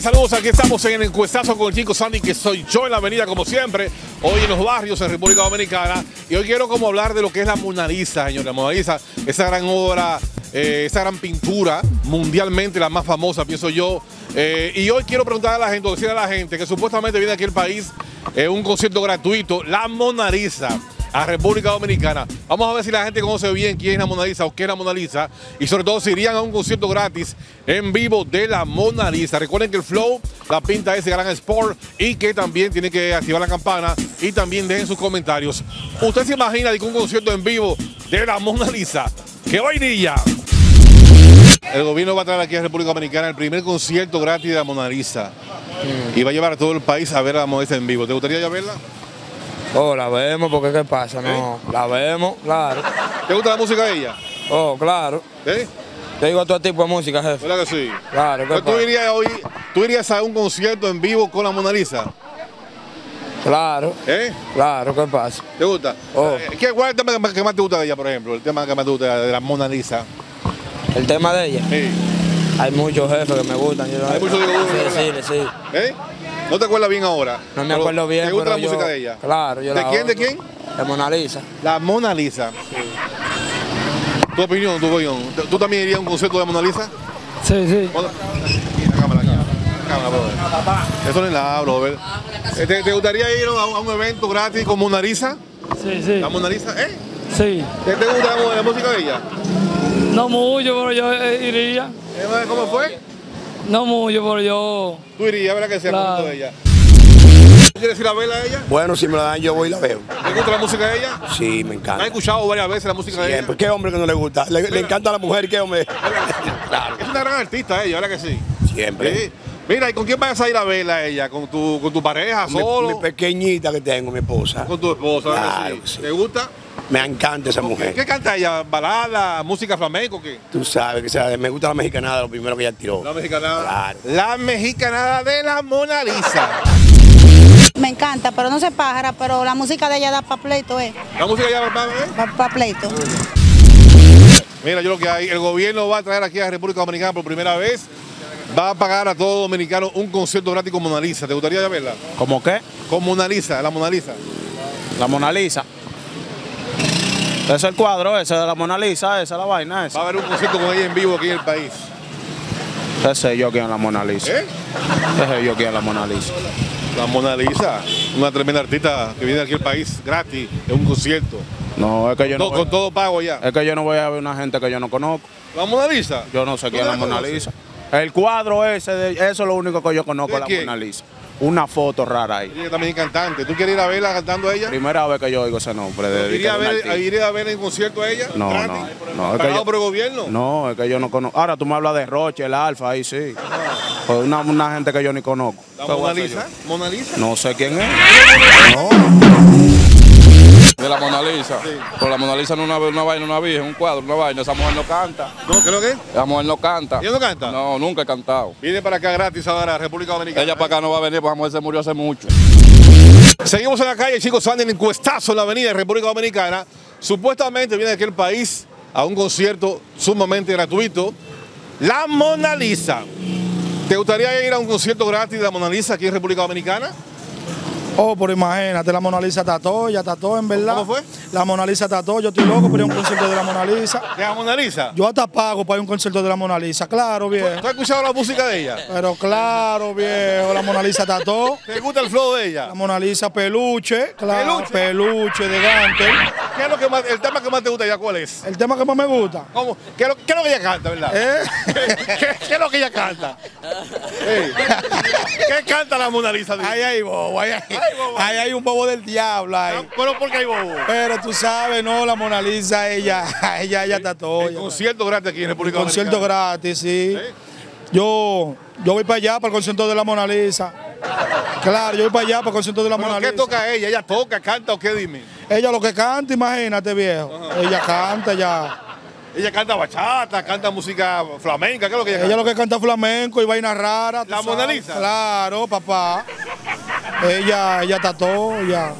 Saludos, aquí estamos en el encuestazo con el chico Sandy, que soy yo en la avenida como siempre, hoy en los barrios en República Dominicana, y hoy quiero como hablar de lo que es la Mona Lisa, señores, la Mona Lisa, esa gran obra, eh, esa gran pintura, mundialmente la más famosa, pienso yo, eh, y hoy quiero preguntar a la gente, o decir a la gente, que supuestamente viene aquí al país eh, un concierto gratuito, la Mona Lisa a República Dominicana. Vamos a ver si la gente conoce bien quién es la Mona Lisa o qué es la Mona Lisa y sobre todo si irían a un concierto gratis en vivo de la Mona Lisa. Recuerden que el flow la pinta ese gran sport y que también tiene que activar la campana y también dejen sus comentarios. ¿Usted se imagina de que un concierto en vivo de la Mona Lisa? ¡Qué vainilla! El gobierno va a traer aquí a República Dominicana el primer concierto gratis de la Mona Lisa y va a llevar a todo el país a ver a la Mona Lisa en vivo. ¿Te gustaría ya verla? Oh, la vemos, porque ¿qué pasa? No, la vemos, claro. ¿Te gusta la música de ella? Oh, claro. ¿Eh? Te digo todo tipo de música, jefe. ¿Verdad que sí? Claro, ¿qué ¿Tú irías, hoy, ¿Tú irías a un concierto en vivo con la Mona Lisa? Claro, ¿Eh? claro, ¿qué pasa? ¿Te gusta? Oh. Eh, ¿qué, ¿Cuál es el tema que más, te gusta de ella, por ejemplo? El tema que más te gusta de la Mona Lisa. El tema de ella, Sí. hay muchos jefes que me gustan. yo no- Hay muchos que gustan, Sí, sí, sí. ¿Eh? ¿No te acuerdas bien ahora? No me acuerdo bien, ¿Te gusta pero la yo- música de ella? Claro, yo ¿De la quién, de quién? De Mona Lisa. La Mona Lisa. Tu opinión, tu opinión. ¿Tú también irías a un concierto de Mona Lisa? Sí, sí. Hola. Aquí, la cámara, aquí. La cámara, brother. Eso no es la hablo, ver. Eh, ¿Te, te gustaría ir a un, a un evento gratis con Mona Lisa? Sí, sí. ¿La Mona Lisa? ¿Eh? Sí. ¿Qué te gusta la, la música de ella? No mucho, pero yo eh, iría. Eh, ¿Cómo fue? No mucho, pero yo. Tú irías, ¿verdad que sea Claro. de ella? ¿Quieres ir a verla a ella? Bueno, si me la dan yo voy y la veo. ¿Te gusta la música de ella? Sí, me ¿Has encanta. escuchado varias veces la música de ella? Siempre. ¿Qué hombre que no le gusta? Le, le encanta a la mujer, ¿qué hombre? claro, Es una gran artista ella, ¿verdad que sí? siempre. Sí. Mira, ¿y con quién vas a ir a verla a ella? ¿Con tu, con tu pareja, Mi, solo? mi pequeñita que tengo, mi esposa. ¿Con tu esposa? ¿verdad Claro sí. ¿Te gusta? Me encanta esa ¿Qué, mujer. qué canta ella? ¿Balada? ¿Música flamenco? ¿Qué? Tú sabes que sea, me gusta la mexicanada, lo primero que ella tiró. La mexicanada. Claro. La mexicanada de la Mona Lisa. Me encanta, pero no se pájara, pero la música de ella da pa' pleito, eh. La música ya va a ver. Pa, pa' pleito. Mira, yo lo que hay, el gobierno va a traer aquí a la República Dominicana por primera vez. Va a pagar a todo dominicano un concierto gratis con Mona Lisa. ¿Te gustaría ya verla? ¿Cómo qué? Con Mona Lisa, la Mona Lisa. La Mona Lisa. Ese es el cuadro ese de la Mona Lisa, esa es la vaina Va a esa. haber un concierto con ella en vivo aquí en el país. Ese es yo quién es la Mona Lisa. ¿Eh? Ese es yo quién es la Mona Lisa. La Mona Lisa, una tremenda artista que viene aquí al país gratis en un concierto. No, es que yo no Todo- voy, con todo pago ya. es que yo no voy a ver una gente que yo no conozco. La Mona Lisa. Yo no sé ¿Tú quién es la Mona? Lisa. El cuadro ese, de- eso es lo único que yo conozco ¿De de la quién? Mona Lisa. Una foto rara ahí. Ella también es cantante. ¿Tú quieres ir a verla cantando a ella? Primera vez que yo oigo ese nombre. De, ¿Iría a, ver. ¿Iría a ver en concierto a ella? No, no, no, es que ¿Pagado yo- por el gobierno? No, es que yo no conozco. Ahora tú me hablas de Roche, el Alfa, ahí sí. Pues una, una gente que yo ni conozco. ¿La ¿Qué voy a Mona Lisa? ¿Mona Lisa? No sé quién es. De la Mona Lisa. Pero la Mona Lisa no es una, una vaina, una virgen, un cuadro, una vaina. Esa mujer no canta. No, creo que. Esa mujer no canta. ¿Ella no canta? No, nunca he cantado. Viene para acá gratis ahora a República Dominicana. Ella para acá no va a venir porque la mujer se murió hace mucho. Seguimos en la calle, chicos, Sandy, en encuestazo en la avenida de República Dominicana. Supuestamente viene de aquel país a un concierto sumamente gratuito. La Mona Lisa. ¿Te gustaría ir a un concierto gratis de la Mona Lisa aquí en República Dominicana? Oh, pero imagínate, la Mona Lisa tató, ya tató, en verdad. ¿Cómo fue? La Mona Lisa tató, yo estoy loco por ir a un concierto de la Mona Lisa. ¿De la Mona Lisa? Yo hasta pago para ir a un concierto de la Mona Lisa, claro, viejo. ¿Tú has escuchado la música de ella? Pero claro, viejo, la Mona Lisa tató. ¿Te gusta el flow de ella? La Mona Lisa peluche, claro, Peluche. peluche, de gante. ¿Qué es lo que más, el tema que más te gusta ella? ¿Cuál es? El tema que más me gusta. ¿Cómo? ¿Qué, es lo, qué es lo que ella canta, verdad? ¿Eh? ¿Qué, qué es lo que ella canta? Ey. ¿Qué canta la Mona Lisa? Ahí hay bobo, ahí hay, Ay, bobo. ahí hay un bobo del diablo ahí. Pero ¿por qué hay bobo? Pero tú sabes, no, la Mona Lisa, ella, ella, ella tató. El ella- concierto gratis aquí en República concierto Dominicana. gratis, sí. Yo, yo voy para allá, para el concierto de la Mona Lisa. Claro, yo voy para allá, para el concierto de la ¿Pero Mona ¿Qué Lisa. toca ella? ¿Ella toca, canta o qué? Dime. Ella lo que canta, imagínate, viejo. Ella canta, ya. Ella canta bachata, canta música flamenca, ¿qué es lo que ella, Ella canta? lo que canta flamenco y vaina rara. ¿La Mona. Lisa? Claro, papá. Ella, ella tató, ya.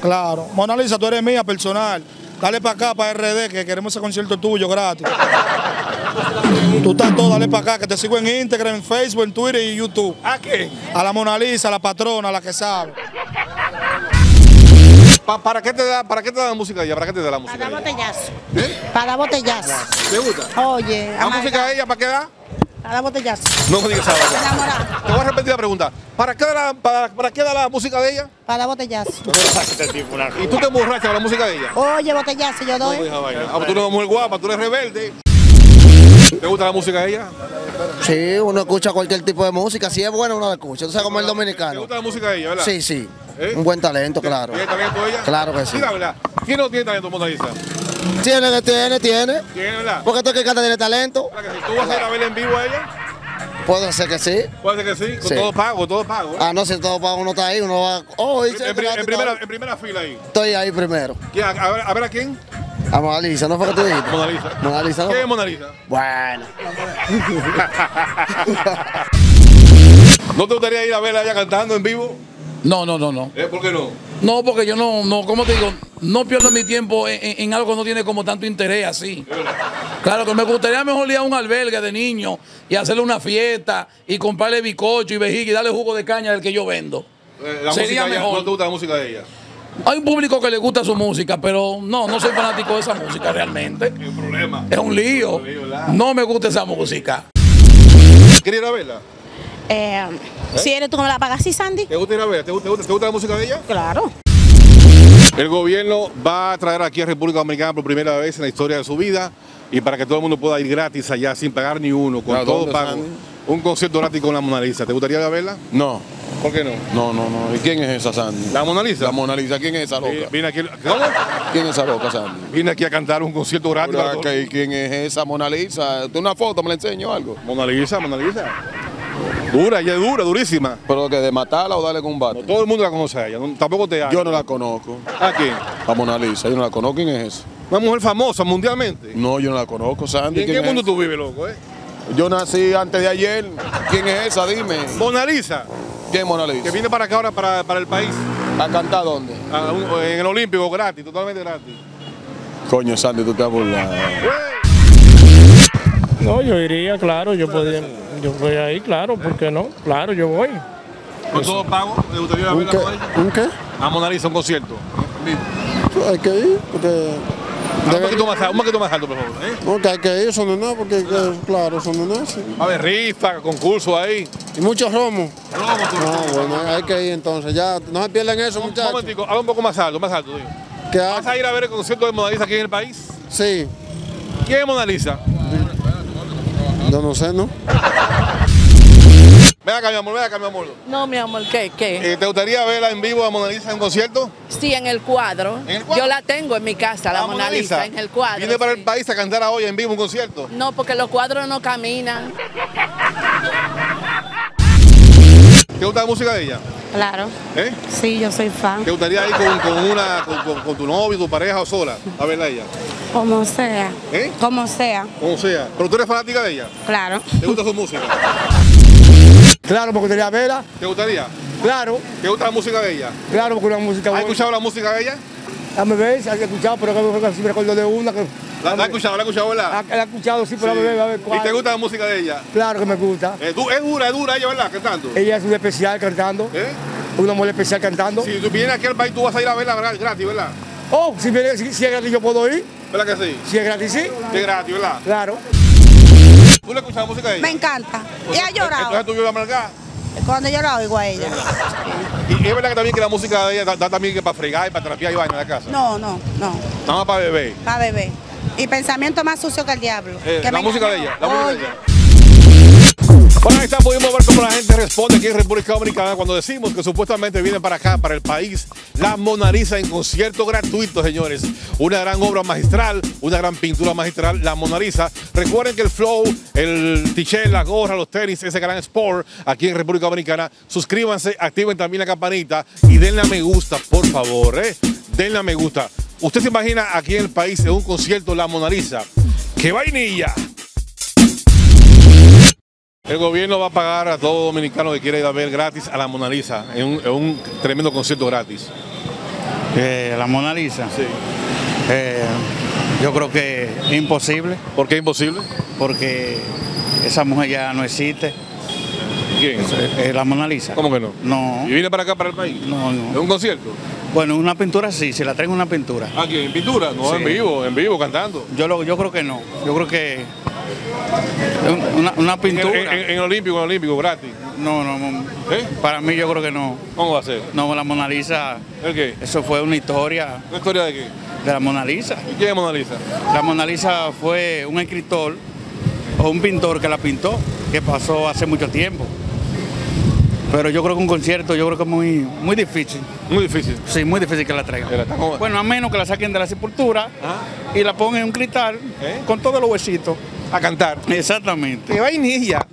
Claro. Mona Lisa, tú eres mía, personal. Dale para acá, para RD, que queremos ese concierto tuyo gratis. Tú estás todo, dale para acá, que te sigo en Instagram, en Facebook, en Twitter y YouTube. ¿A quién? A la Mona Lisa, a la patrona, a la que sabe. Pa- ¿Para qué te da, para qué te da la música de ella? ¿Para qué te da la música Para dar botellazo. ¿Eh? Para dar botellazo. ¿Te gusta? Oye, ¿La música de ella para qué da? Para dar botellazo. No me digas esa. Enamorada. Te voy a repetir la pregunta. ¿Para qué da la, para, para qué da la música de ella? Para dar botellazo. ¿Y tú te emborrachas con la música de ella? Oye, botellazo, yo No doy. vaina. Ah, tú eres una mujer guapa, tú eres rebelde. ¿Te gusta la música de ella? Sí, uno escucha cualquier tipo de música. Si es bueno, uno la escucha. Tú sabes cómo es el ¿Te dominicano. gusta la música de ella, verdad? Sí, sí. ¿Eh? Un buen talento, claro. ¿Tiene talento ella? Claro que sí. Verdad. ¿Quién no tiene talento, Mona Lisa? Tiene, que tiene, tiene. ¿Tiene, verdad? Porque tú que canta tiene talento. ¿Tú vas a ir a verla en vivo a ella? Puede ser que sí. Puede ser que sí, con Sí. todo pago, todo pago. ¿eh? Ah, no, si todo para uno está ahí, uno va. Oh, en, en pri- en primera, en primera fila ahí. Estoy ahí primero. A ver, a ver a quién. A Mona Lisa, ¿no fue que tú dijiste? Mona Lisa. Mona Lisa, ¿no? ¿Quién es Mona Lisa? Bueno. ¿No te gustaría ir a verla ella cantando en vivo? No, no, no, no. ¿Eh? ¿Por qué no? No, porque yo no, no, ¿cómo te digo? No pierdo mi tiempo en, en- en algo que no tiene como tanto interés así. Claro que me gustaría mejor ir a un albergue de niños y hacerle una fiesta y comprarle bicocho y vejiga y darle jugo de caña del que yo vendo. Eh, La Sería música de ella, mejor. ¿No te gusta la música de ella? Hay un público que le gusta su música, pero no, no soy fanático de esa música realmente. Es un problema. Es un lío. No me gusta esa música. ¿Quieres ir a verla? Eh, Si eres tú que me la pagas, sí, Sandy. ¿Te gusta ir a verla? ¿Te gusta, te gusta- te gusta la música de ella? Claro. El gobierno va a traer aquí a República Dominicana por primera vez en la historia de su vida y para que todo el mundo pueda ir gratis allá sin pagar ni uno, con ¿A todo pago. Un concierto gratis con la Mona Lisa. ¿Te gustaría ir a verla? No, ¿Por qué no? no, no, no. ¿Y quién es esa Sandy? ¿La Mona Lisa? La Mona Lisa, ¿quién es esa Eh, loca? Vine aquí, ¿Cómo? ¿Quién es esa loca, Sandy? Vine aquí a cantar un concierto gratis. ¿qué- ¿Quién es esa Mona Lisa? ¿Tú una foto me la enseño algo? Mona Lisa, Mona Lisa. Dura, ella es dura, durísima. ¿Pero que de matarla o darle con un bate? No todo el mundo la conoce a ella. no- tampoco te Yo no la conozco. ¿A quién? La Mona Lisa, yo no la conozco. ¿Quién es esa? Una mujer famosa mundialmente. No, yo no la conozco, Sandy. ¿Y en ¿Quién qué mundo tú vives, loco, eh? Yo nací antes de ayer. ¿Quién es esa? Dime. Mona Lisa, ¿Quién es Mona que viene para acá ahora, para, para el país. ¿A cantar dónde? a un- en el Olímpico, gratis, totalmente gratis. Coño, Sandy, tú te has burlado. No, yo iría, claro, yo podría, yo voy ahí, claro, ¿por qué no? Claro, yo voy. Con todo pago, ¿te gustaría ir a verla con ella? ¿Un qué? A Mona Lisa, un concierto. Hay que ir, porque. Un poquito más, un poquito más alto, por favor. ¿eh? No, que hay que ir, es nada, porque que- claro, eso no es nada. sí. A ver, rifa, concurso ahí. Y muchos romos. Romo, tú- No, bueno, hay que ir entonces, ya, no se pierdan eso, Un muchachos. momentico, habla un poco más alto, más alto. Que ¿Vas a ir a ver el concierto de Mona Lisa aquí en el país? Sí, ¿Quién es Mona Lisa? yo no sé, ¿no? Ven acá, mi amor, ven acá, mi amor. No, mi amor, ¿qué? ¿Qué? Eh, ¿Te gustaría verla en vivo a Mona Lisa en un concierto? Sí, en el cuadro. ¿En el cuadro? Yo la tengo en mi casa, la ¿A Mona Lisa, en el cuadro. ¿Viene para el país a cantar a hoy en vivo un concierto? No, porque los cuadros no caminan. ¿Te gusta la música de ella? Claro. ¿Eh? Sí, yo soy fan. ¿Te gustaría ir con, con una, con, con- con tu novio, tu pareja o sola a verla a ella? Como sea. ¿Eh? Como sea. Como sea. ¿Pero tú eres fanática de ella? Claro. ¿Te gusta su música? Claro, porque quería verla. ¿Te gustaría? Claro, ¿Te gusta la música de ella? claro, porque una música ¿Has buena. escuchado la música de ella? Dame ver, si hay que escuchar, pero que si me recuerdo de una que. ¿La, has escuchado? ¿La has escuchado, verdad? la he escuchado, sí, pero Sí. dame ver, a ver cuál. ¿Y te gusta la música de ella? Claro que me gusta. Es dura, es dura ella, ¿verdad? Cantando. Ella es una especial cantando. ¿Eh? Una mujer especial cantando. Si tú vienes aquí al país, tú vas a ir a verla ¿verdad? gratis, ¿verdad? Oh, si, viene, si, si es gratis yo puedo ir. ¿Verdad que sí? Si es gratis, sí. Es gratis, ¿verdad? Claro. ¿Tú le escuchas la música de ella? Me encanta. Y ha Entonces llorado. tú vives amargada. Cuando yo la oigo a ella. Y es verdad que también que la música de ella da, da también que para fregar y para trapear y vaina en la casa. No, no, no. Nada más para beber. Para bebé. Y pensamiento más sucio que el diablo. Eh, Que la música de ella, la música de ella. Bueno, ahí está, pudimos ver cómo la gente responde aquí en República Dominicana cuando decimos que supuestamente viene para acá, para el país, la Mona Lisa en concierto gratuito, señores. Una gran obra magistral, una gran pintura magistral, la Mona Lisa. Recuerden que el flow, el t-shirt, la gorra, los tenis, ese gran sport aquí en República Dominicana. Suscríbanse, activen también la campanita y denle a me gusta, por favor, ¿eh? Denle a me gusta. ¿Usted se imagina aquí en el país en un concierto la Mona Lisa? ¡Qué vainilla! El gobierno va a pagar a todo dominicano que quiera ir a ver gratis a la Mona Lisa en un, en un tremendo concierto gratis. Eh, la Mona Lisa. Sí. Eh, yo creo que es imposible. ¿Por qué imposible? porque esa mujer ya no existe. ¿Quién? Eh, la Mona Lisa. ¿Cómo que no? No. ¿Y viene para acá, para el país? No, no. ¿Es un concierto? Bueno, una pintura sí, si la traen una pintura. ¿Ah, quién? ¿En pintura? No, Sí. en vivo, en vivo, cantando. Yo, lo, yo creo que no. Yo creo que una, pintura. en- en- en Olímpico, en Olímpico, gratis. No, no, no. ¿Eh? Para mí yo creo que no. ¿Cómo va a ser? No, la Mona Lisa, ¿El qué? eso fue una historia ¿Una historia de qué? de la Mona Lisa. ¿Y quién es Mona Lisa? La Mona Lisa fue un escritor o un pintor que la pintó, que pasó hace mucho tiempo. Pero yo creo que un concierto, yo creo que es muy, muy difícil. Muy difícil. Sí, muy difícil que la traigan. Bueno, a menos que la saquen de la sepultura y la pongan en un cristal ¿Eh? con todos los huesitos. A cantar. Exactamente. ¡Qué vainilla!